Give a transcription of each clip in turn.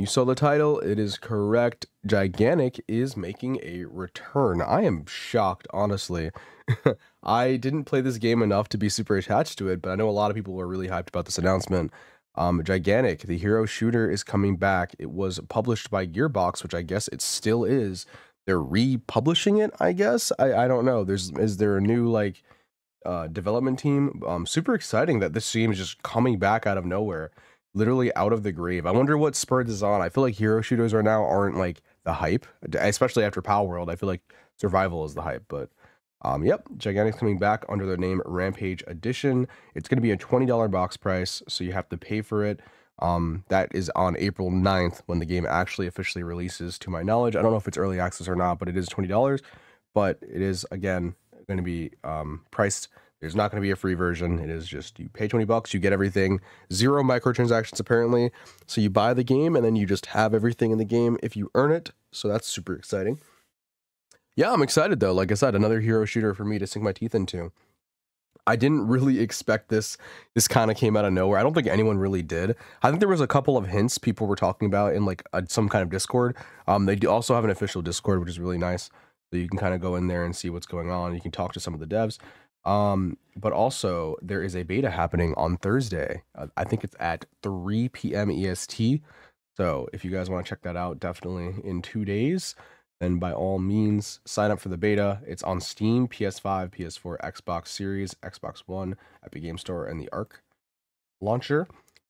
You saw the title. It is correct. Gigantic is making a return. I am shocked, honestly. I didn't play this game enough to be super attached to it, but I know a lot of people were really hyped about this announcement. Um, Gigantic, the hero shooter, is coming back. It was published by Gearbox, which I guess it still is. They're republishing it, I guess. I, I don't know. There's is there a new like uh, development team? Um, super exciting that this game is just coming back out of nowhere literally out of the grave. I wonder what spurred this on. I feel like hero shooters right now aren't like the hype, especially after Power Palworld. I feel like survival is the hype, but um, yep, Gigantic's coming back under the name Rampage Edition. It's going to be a $20 box price, so you have to pay for it. Um, that is on April 9th when the game actually officially releases, to my knowledge. I don't know if it's early access or not, but it is $20. But it is, again, going to be um, priced there's not going to be a free version. It is just you pay 20 bucks, you get everything. Zero microtransactions apparently. So you buy the game and then you just have everything in the game if you earn it. So that's super exciting. Yeah, I'm excited though. Like I said, another hero shooter for me to sink my teeth into. I didn't really expect this. This kind of came out of nowhere. I don't think anyone really did. I think there was a couple of hints people were talking about in like a, some kind of Discord. Um, they do also have an official Discord, which is really nice. So you can kind of go in there and see what's going on. You can talk to some of the devs. Um, but also there is a beta happening on Thursday. Uh, I think it's at 3 p.m. EST. So if you guys want to check that out, definitely in two days, then by all means sign up for the beta. It's on Steam, PS5, PS4, Xbox Series, Xbox One, Epic Game Store, and the Arc launcher.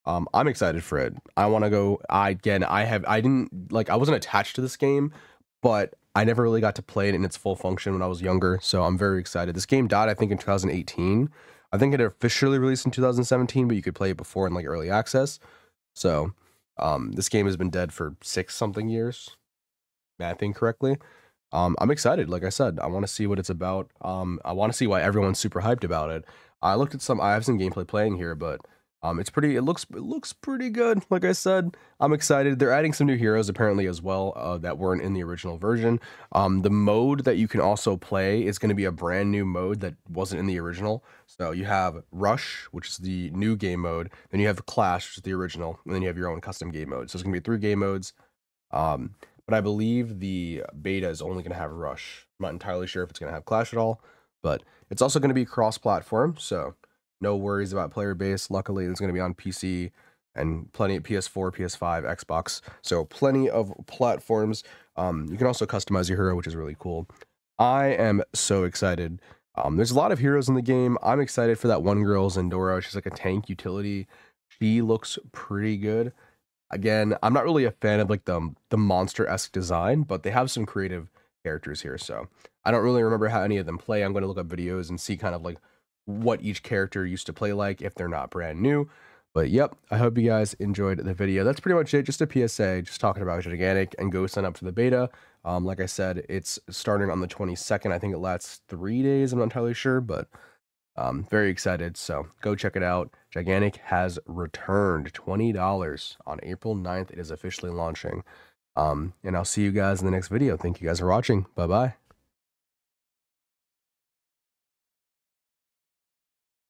Um, I'm excited for it. I want to go. I again, I have, I didn't like, I wasn't attached to this game, but I never really got to play it in its full function when I was younger, so I'm very excited. This game died, I think, in 2018. I think it officially released in 2017, but you could play it before in like early access. So, um, this game has been dead for six something years, mathing correctly. Um, I'm excited. Like I said, I want to see what it's about. Um, I want to see why everyone's super hyped about it. I looked at some. I have some gameplay playing here, but um, it's pretty. It looks it looks pretty good. Like I said, I'm excited. They're adding some new heroes apparently as well uh, that weren't in the original version. Um, the mode that you can also play is going to be a brand new mode that wasn't in the original. So you have Rush, which is the new game mode. Then you have Clash, which is the original, and then you have your own custom game mode. So it's going to be three game modes. Um, but I believe the beta is only going to have Rush. I'm not entirely sure if it's going to have Clash at all, but it's also going to be cross-platform. So no worries about player base. Luckily, it's going to be on PC and plenty of PS4, PS5, Xbox. So plenty of platforms. Um, you can also customize your hero, which is really cool. I am so excited. Um, there's a lot of heroes in the game. I'm excited for that one girl, Zandora. She's like a tank utility. She looks pretty good. Again, I'm not really a fan of like the the monster esque design, but they have some creative characters here. So I don't really remember how any of them play. I'm going to look up videos and see kind of like what each character used to play like if they're not brand new. But yep, I hope you guys enjoyed the video. That's pretty much it. Just a PSA, just talking about Gigantic and go sign up for the beta. Um, like I said, it's starting on the 22nd. I think it lasts three days. I'm not entirely sure, but um, very excited. So go check it out. Gigantic has returned $20 on April 9th. It is officially launching. Um, and I'll see you guys in the next video. Thank you guys for watching. Bye bye.